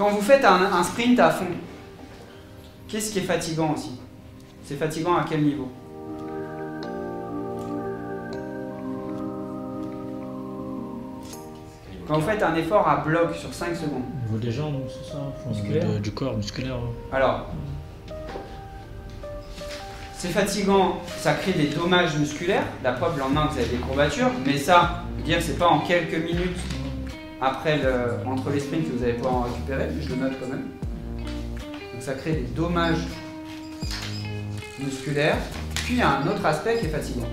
Quand vous faites un, un sprint à fond, qu'est-ce qui est fatigant aussi? C'est fatigant à quel niveau? Quand vous faites un effort à bloc sur 5 secondes. Au niveau des jambes, c'est ça? Musculaire. de- Du corps, musculaire. Alors, c'est fatigant, ça crée des dommages musculaires. La preuve, le lendemain, vous avez des courbatures. Mais ça, je veux dire, c'est pas en quelques minutes après le, entre les sprints vous allez pouvoir en récupérer. Je le note quand même. Donc ça crée des dommages musculaires. Puis il y a un autre aspect qui est fatigant.